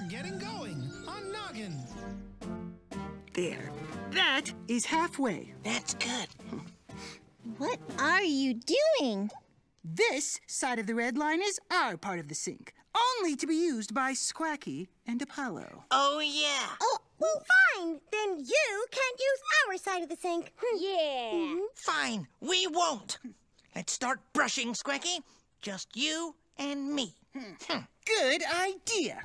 We're getting going on Noggin. There. That is halfway. That's good. What are you doing? This side of the red line is our part of the sink, only to be used by Squacky and Apollo. Oh, yeah. Oh, well, fine. Then you can't use our side of the sink. Yeah. Mm-hmm. Fine, we won't. Let's start brushing, Squacky. Just you and me. Good idea.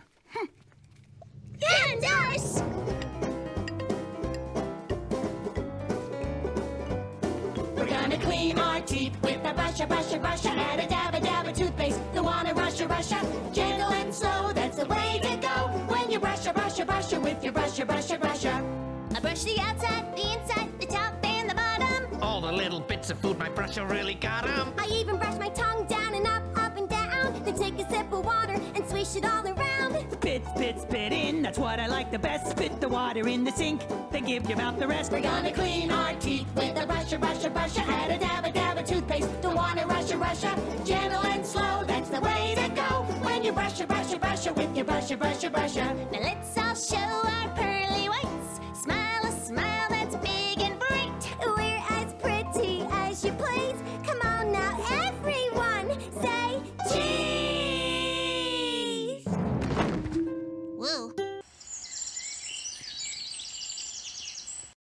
And us! We're gonna clean our teeth with a brusher, brusher, brusher, and a dabba dabba toothpaste. Don't wanna rush a rusher, gentle and slow. That's the way to go. When you brush a brush a brusher with your brusher, brusher, brusher. I brush the outside, the inside, the top, and the bottom. All the little bits of food my brusher really got 'em. I even brush my tongue down and up, Spit, spit, spit in. That's what I like the best. Spit the water in the sink. Then give your mouth the rest. We're gonna clean our teeth with a brusher, brusher, brusher, and a dab, a dab, dabba toothpaste. Don't wanna rush a rusher, gentle and slow. That's the way to go. When you brush a brush a brusher with your brusher, brusher, brusher. Now let's